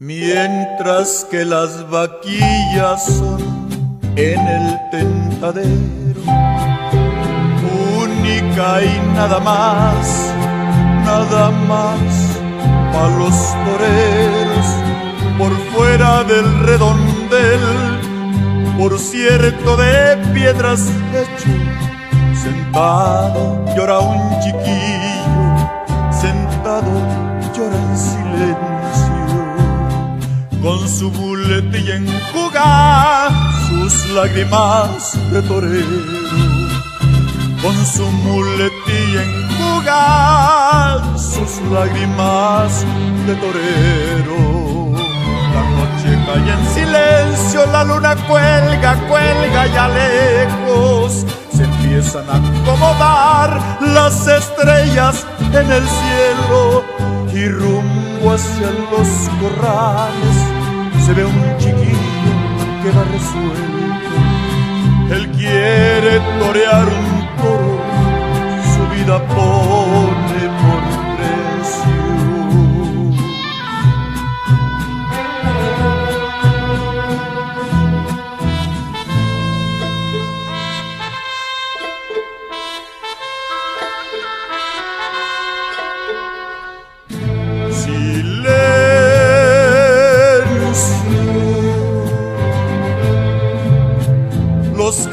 Mientras que las vaquillas son en el tentadero, única y nada más, nada más para los toreros, por fuera del redondel, por cierto de piedras hecho, sentado llora un chiquillo, sentado llora en silencio con su muletilla enjuga sus lágrimas de torero. Con su muletilla enjuga sus lágrimas de torero. La noche cae en silencio, la luna cuelga, cuelga ya lejos. Se empiezan a acomodar las estrellas en el cielo y rumbo hacia los corrales se ve un chiquillo que va resuelto. Él quiere torear un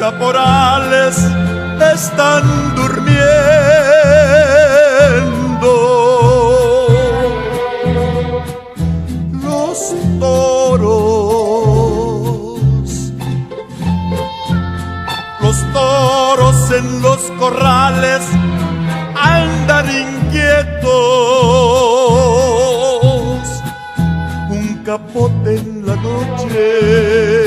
caporales están durmiendo. Los toros, los toros en los corrales andan inquietos. Un capote en la noche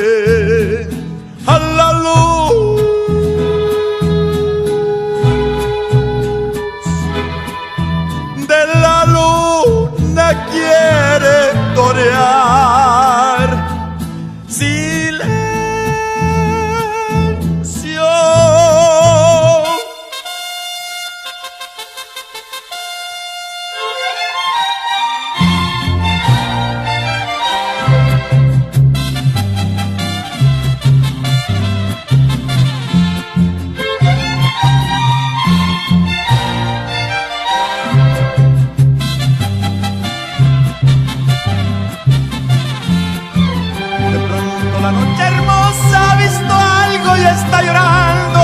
la noche hermosa ha visto algo y está llorando.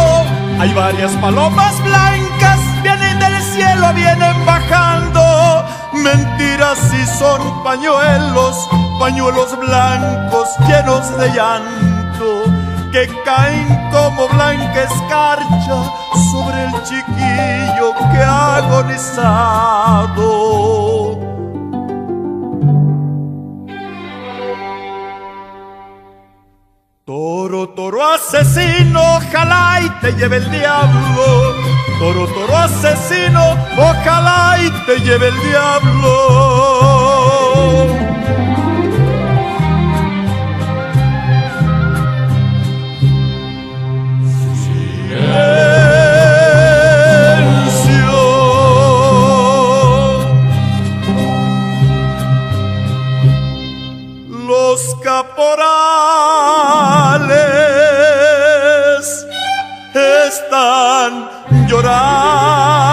Hay varias palomas blancas, vienen del cielo, vienen bajando. Mentiras si son pañuelos, pañuelos blancos llenos de llanto, que caen como blanca escarcha sobre el chiquillo que ha agonizado. Toro, toro asesino, ojalá y te lleve el diablo. Toro, toro asesino, ojalá y te lleve el diablo. Los caporales llorar.